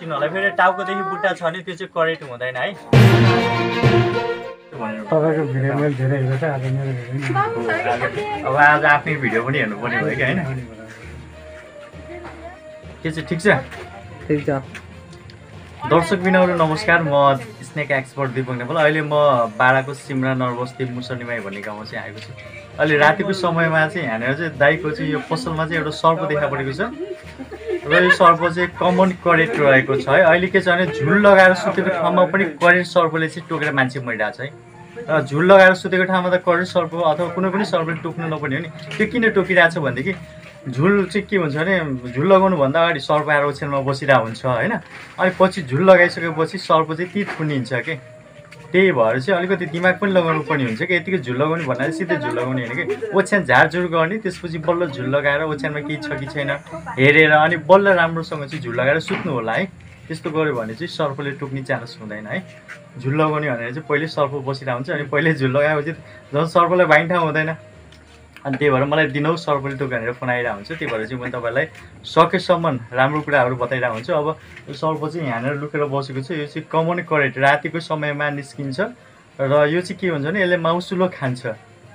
चिन्नुहरूलाई फेरि टाउकोदेखि बुट्टा छ भने त्यो चाहिँ करेक्ट हुँदैन है। तपाईँको भिडियो मैले धेरै हेरेको छ आज मेरो अब आज आफ्नै भिडियो पनि हेर्नुपर्ने भयो कि होइन? के चाहिँ ठिक छ? ठिक छ। दर्शक बिनाहरू नमस्कार। म स्नेक एक्सपर्ट दिपक नेपाल। अहिले म बाह्रको सिमरा नरबस्ती मुसर्नीमाई भन्ने गाउँमा चाहिँ आएको छु। अहिले रातिको समयमा चाहिँ यहाँनिर चाहिँ दाईको चाहिँ यो पसलमा चाहिँ एउटा सर्प देखा परेको छ। र यो सर्प चाहिँ कमन करेन्ट रहेको छ है। अहिले के छ भने झुल लगाएर सुतेको ठाउँमा पनि करेन्ट सर्पले चाहिँ टोकेर मान्छे मरिरहेको छ है। र झुल लगाएर सुतेको ठाउँमा त करेन्ट सर्प अथवा कुनै पनि सर्पले टोक्नु नपर्ने हो नि। त्यो किन टोकिरहेको छ भनेदेखि झुल चाहिँ के हुन्छ भने झुल लगाउनुभन्दा अगाडि सर्प आएर ओछ्यानमा बसिरहेको हुन्छ होइन। अनि पछि झुल लगाइसकेपछि सर्प चाहिँ ती थुनिन्छ कि? त्यही भएर चाहिँ अलिकति दिमाग पनि लगाउनु पर्ने हुन्छ कि यतिकै झुल लगाउने भन्नाले सिधै झुल लगाउने होइन कि? ओछ्यान झारझुर गर्ने त्यसपछि बल्ल झुल लगाएर ओछ्यानमा केही छ कि छैन हेरेर अनि बल्ल राम्रोसँग चाहिँ झुल लगाएर सुत्नु होला है। त्यस्तो गऱ्यो भने चाहिँ सर्पले टोक्ने चान्स हुँदैन है। झुल लगाउने भनेर चाहिँ पहिले सर्प बसिरहेको हुन्छ अनि पहिले झुल लगाएपछि झन् सर्पलाई भाइन ठाउँ हुँदैन। अनि त्यही भएर मलाई दिनौ सर्पले भनेर फोन आइरहेको हुन्छ। त्यही भएर चाहिँ म तपाईँलाई सकेसम्म राम्रो कुराहरू बताइरहेको हुन्छु। अब यो सर्प चाहिँ यहाँनिर लुकेर बसेको छ। यो चाहिँ कमन करेक्ट रातिको समयमा निस्किन्छ। र यो चाहिँ के हुन्छ भने यसले माउसुलो खान्छ।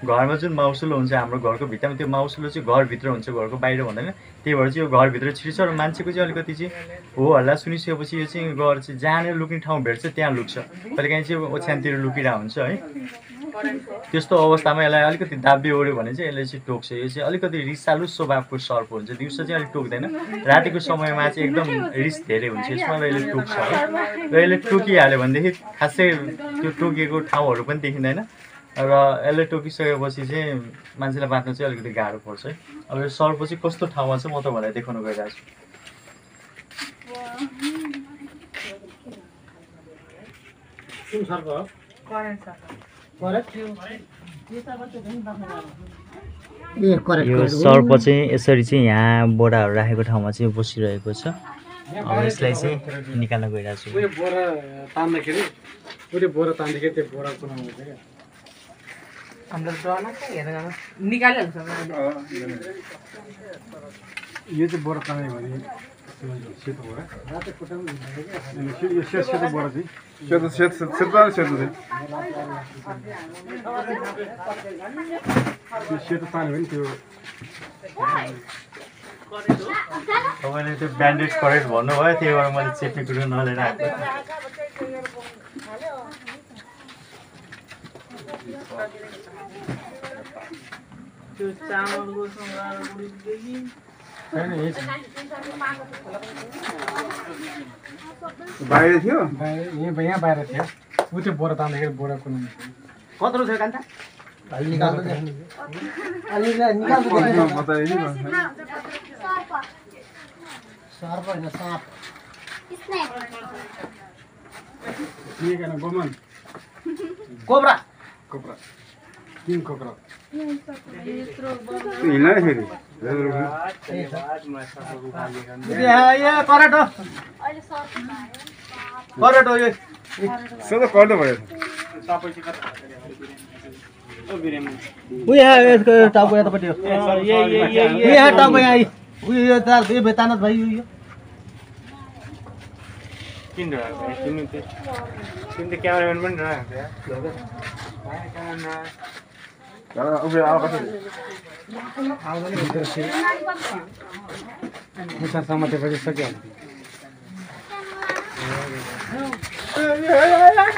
घरमा जुन माउसुलो हुन्छ हाम्रो घरको भित्तामा त्यो माउसुलो चाहिँ घरभित्र हुन्छ घरको बाहिर हुँदैन। त्यही भएर चाहिँ यो घरभित्र छिर्छ र मान्छेको चाहिँ अलिकति चाहिँ हो हल्ला सुनिसकेपछि यो चाहिँ गएर चाहिँ जहाँनिर लुक्ने ठाउँ भेट्छ त्यहाँ लुक्छ। कहिलेकाहीँ चाहिँ ओछ्यानतिर लुकिरहेको हुन्छ है। त्यस्तो अवस्थामा यसलाई अलिकति दाब्बे ओऱ्यो भने चाहिँ यसले चाहिँ टोक्छ। यो चाहिँ अलिकति रिसालु स्वभावको सर्प हुन्छ। दिउँसो चाहिँ अलिक टोक्दैन। रातिको समयमा चाहिँ एकदम रिस धेरै हुन्छ। यसमा र यसले टोक्छ है। र यसले टोकिहाल्यो भनेदेखि खासै त्यो टोकिएको ठाउँहरू पनि देखिँदैन। र यसले टोकिसकेपछि चाहिँ मान्छेलाई बाँच्न चाहिँ अलिकति गाह्रो पर्छ है। अब यो सर्प चाहिँ कस्तो ठाउँमा छ म तपाईँलाई देखाउन गइरहेको छु कुन सर्प हो? यो सर्प चाहिँ यसरी चाहिँ यहाँ बोराहरू राखेको ठाउँमा चाहिँ बसिरहेको छ। अब यसलाई चाहिँ निकाल्न गइरहेको छु। बोरा तान्दाखेरि तान्दाखेरि त्यो यो चाहिँ बोरा तान्यो भने त्यो सेतो बोरा यो सेतो सेतो बोरा चाहिँ सेतो सेतो सेतो चाहिँ त्यो सेतो तान्यो भने त्यो तपाईँले त्यो ब्यान्डेड करेक्ट भन्नुभयो त्यही भएर मैले चेप्ने कुरो नलिएर आएको त्यो चामलको बाहिर थियो? यहीँ यहाँ बाहिर थियो। ऊ त्यो बोरा तान्दाखेरि बोरा कुनाउनु कत्रो थियो कान्ता कतिमा बताइदिनु न। के गर्न गोमन कोब्रा कोक्रा किङ कोक्रा त्यो हिँड्न नि फेरि करेट हो करेट हो यो सेतो कर्दो भयो उयो यहाँ यसको टाउको यतापट्टि हो उयो यहाँ टाउको यहाँ आइ। उयो यो तार यो तानत भाइ यो किन किन त्यो क्यामेराम्यान पनि रहेको तर उभिएर आएको कसरी मुसा समातेपछि सकिहाल्यो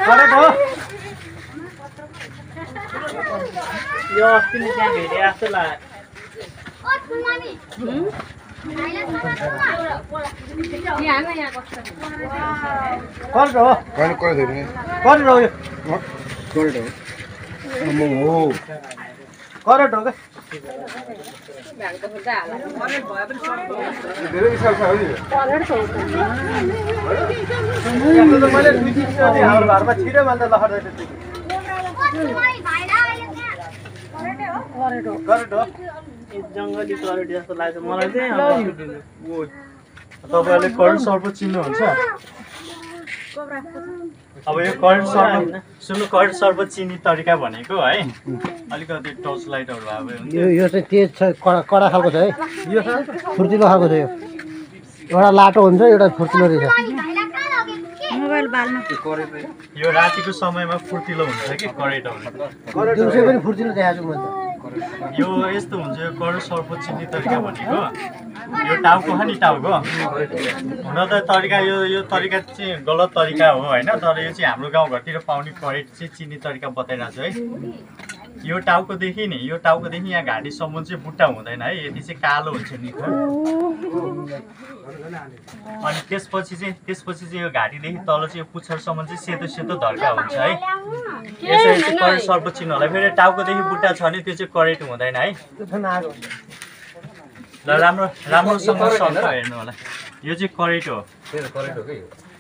करेट हो यो अस्ति नै त्यहाँ भेटे जस्तो लाग्यो करेट हो करेट हो करेक्ट हो करेट हो त मैले घरमा छिटो लखर करेट हो जङ्गली करेट जस्तो लाग्छ मलाई चाहिँ तपाईँहरूले करेन्ट सर्प चिन्नुहुन्छ अब यो करेन्ट सर्प सुन्नु करेन्ट सर्प चिन्ने तरिका भनेको है। अलिकति टर्च लाइटहरू भए हुन्छ। यो यो चाहिँ तेज छ कडा कडा खालको छ है। यो फुर्तिलो खालको छ यो। एउटा लाटो हुन्छ एउटा फुर्तिलो रहेछ। यो रातिको समयमा फुर्तिलो हुन्छ कि करेटहरू दिउँसो पनि फुर्तिलो देखाएको छु मैले त। यो यस्तो हुन्छ यो करेट सर्प चिन्ने तरिका भनेको। यो टाउको हो नि टाउको? हुन त तरिका यो यो तरिका चाहिँ गलत तरिका हो होइन? तर यो चाहिँ हाम्रो गाउँघरतिर पाउने करेट चाहिँ चिन्ने तरिका बताइरहेको छु है। यो टाउकोदेखि नि यो टाउकोदेखि यहाँ घाँटीसम्म चाहिँ बुट्टा हुँदैन है यति चाहिँ कालो हुन्छ नि अनि त्यसपछि चाहिँ त्यसपछि चाहिँ यो घाँटीदेखि तल चाहिँ यो पुच्छरसम्म चाहिँ सेतो सेतो धर्का हुन्छ है। यसरी चाहिँ करेट सर्प चिन्नु होला फेरि टाउकोदेखि बुट्टा छ भने त्यो चाहिँ करेट हुँदैन है। ल राम्रो राम्रोसँग सर्प हेर्नु होला। यो चाहिँ करेट हो। यही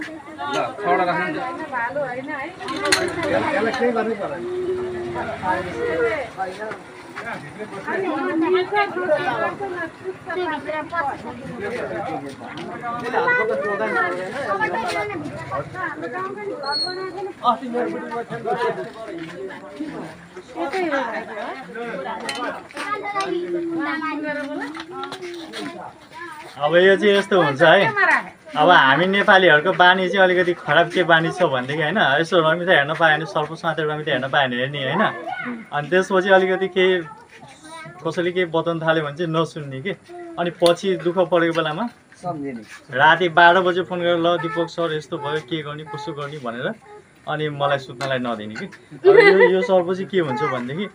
ल छवटा राख्नु नि अब यो चाहिँ यस्तो हुन्छ है। अब हामी नेपालीहरूको बानी चाहिँ अलिकति खराब के बानी छ भनेदेखि होइन यसो रमिता हेर्न पायो भने सर्प साथै रमिता हेर्न पायो भने हेर्ने होइन। अनि त्यसपछि अलिकति केही कसैले केही बताउनु थाल्यो भने चाहिँ नसुन्ने कि। अनि पछि दुःख परेको बेलामा राति बाह्र बजे फोन गरेर ल दिपक सर यस्तो भयो के गर्ने कसो गर्ने भनेर अनि मलाई सुत्नलाई नदिने कि? अब यो यो सर्प चाहिँ के हुन्छ भनेदेखि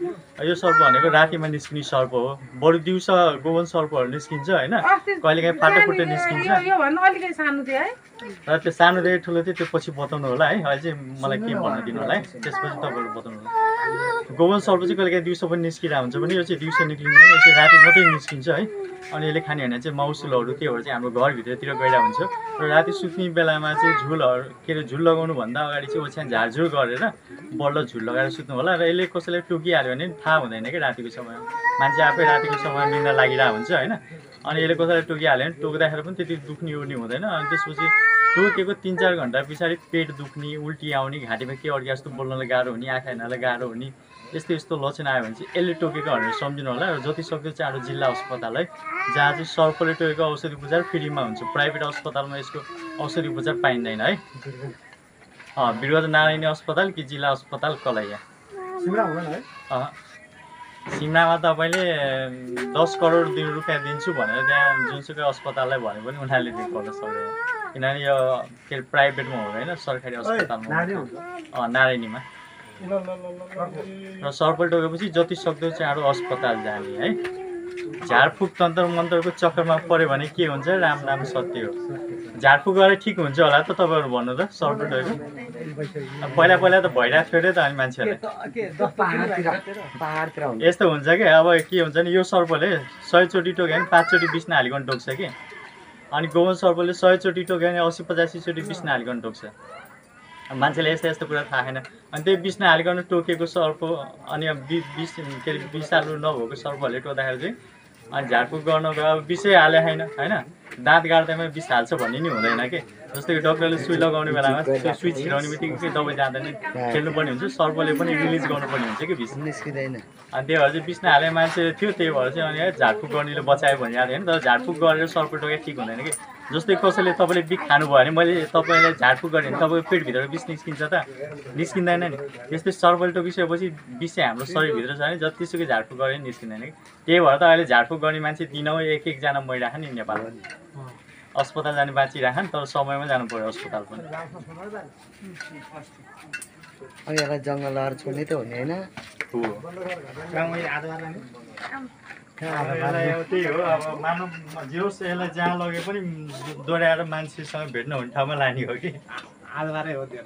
यो सर्प भनेको रातिमा निस्किने सर्प हो। बरु दिउँसो गोवन सर्पहरू निस्किन्छ होइन? कहिलेकाहीँ फाटोफुटो निस्किन्छ। सानो र त्यो सानोदेखि ठुलो थियो त्यो पछि बताउनु होला है। अहिले चाहिँ मलाई के भन्न दिनु होला है? त्यसपछि तपाईँहरू बताउनु होला। गोवन सर्प चाहिँ कहिलेकाहीँ दिउँसो पनि निस्किरहेको हुन्छ भने यो चाहिँ दिउँसो निस्किँदैन यो चाहिँ राति मात्रै निस्किन्छ है। अनि यसले खाने भने चाहिँ माउसुलहरू त्योहरू चाहिँ हाम्रो घरभित्रतिर गइरहेको हुन्छ। र राति सुत्ने बेलामा चाहिँ झुलहरू के अरे झुल लगाउनुभन्दा अगाडि चाहिँ ओछ्यान झारझुर गरेर बल्ल झुल लगाएर सुत्नु होला। र यसले कसैलाई टोकिहाल्यो भने थाहा हुँदैन कि रातिको समयमा मान्छे आफै रातिको समयमा निन्द्रा लागिरहेको हुन्छ होइन। अनि यसले कसैलाई टोकिहाल्यो भने टोक्दाखेरि पनि त्यति दुख्ने उठ्ने हुँदैन। अनि त्यसपछि टोकेको तिन चार घन्टा पछाडि पेट दुख्ने उल्टी आउने घाँटीमा के अड्के जस्तो बोल्नलाई गाह्रो हुने आँखा हेर्नलाई गाह्रो हुने यस्तो यस्तो लक्षण आयो भने चाहिँ यसले टोकेको भनेर सम्झिनु होला र जति सक्दो हाम्रो जिल्ला अस्पताल है जहाँ चाहिँ सर्पले टोकेको औषधि उपचार फ्रीमा हुन्छ। प्राइभेट अस्पतालमा यसको औषधि उपचार पाइँदैन है। बिरुवा नारायणी अस्पताल कि जिल्ला अस्पताल कलैया? सिमरा हुँदैन है। अँ। सिमरामा तपाईँले दस करोड दिन रुपियाँ दिन्छु भनेर त्यहाँ जुनसुकै अस्पताललाई भने पनि उनीहरूले गर्न सक्दैन। किनभने यो के अरे प्राइभेटमा हुँदैन सरकारी अस्पतालमा नारायणीमा। र सर्पल टोकेपछि जति सक्दो हाम्रो अस्पताल जाने है। झारफुक तन्त्र मन्त्रको चक्करमा पऱ्यो भने के हुन्छ? राम नाम सत्य हो। झारफुक गरेर ठिक हुन्छ होला त तपाईँहरू भन्नु त सर्पल टोकेको पहिला पहिला त भइरहेको थियो अरे त अनि मान्छेहरूलाई यस्तो हुन्छ कि? अब के हुन्छ नि यो सर्पले सयचोटि टोक्यो भने पाँचचोटि बिस्न हालिकन टोक्छ कि? अनि गोवन सर्पले सयचोटि टोक्यो भने असी पचासीचोटि बिस्न हालिकन टोक्छ। मान्छेले यस्तो यस्तो कुरा थाहा छैन। अनि त्यही बिस्न हालिकन टोकेको सर्प अनि बि बिस के अरे विषालु नभएको सर्पहरूले टोक्दाखेरि चाहिँ अनि झाडफुक गर्न गयो। अब विषै हाले छैन होइन? दाँत गाड्दैमा विष हाल्छ भन्ने नि हुँदैन कि? जस्तो कि डक्टरले सुई लगाउने बेलामा त्यो सुई छिराउने बित्तिकै दबाई जाँदैन। खेल्नुपर्ने हुन्छ सर्पले पनि रिलिज गर्नुपर्ने हुन्छ कि विष निस्किँदैन। अनि त्यही भएर चाहिँ बिस्ना हाले मान्छे थियो त्यही भएर चाहिँ अनि है झारफुक गर्नेले बचायो भनिरहेको थियो नि तर झारफुक गरेर सर्प टोके ठिक हुँदैन कि? जस्तै कसैले तपाईँले बिख खानुभयो भने मैले तपाईँलाई झारफुक गरेँ भने तपाईँको पेटभित्र बिस निस्किन्छ त। निस्किँदैन नि। त्यस्तै सर्पले टोकिसकेपछि विष चाहिँ हाम्रो शरीरभित्र छ भने जतिसुकै झारफुक गरे पनि निस्किँदैन कि? त्यही भएर त अहिले झारफुक गर्ने मान्छे दिनौ एक एकजना मैराख नि नेपालमा। अस्पताल जाने बाँचिराख नि तर समयमा जानु पऱ्यो अस्पताल पनि। अनि यसलाई जङ्गलहरू छोड्ने त हो। नि होइन त्यही हो अब मानव जे होस् यसलाई जहाँ लगे पनि दोहोऱ्याएर मान्छेसँग भेट्न हुने ठाउँमा लाने हो कि। आधारै हो त्यो।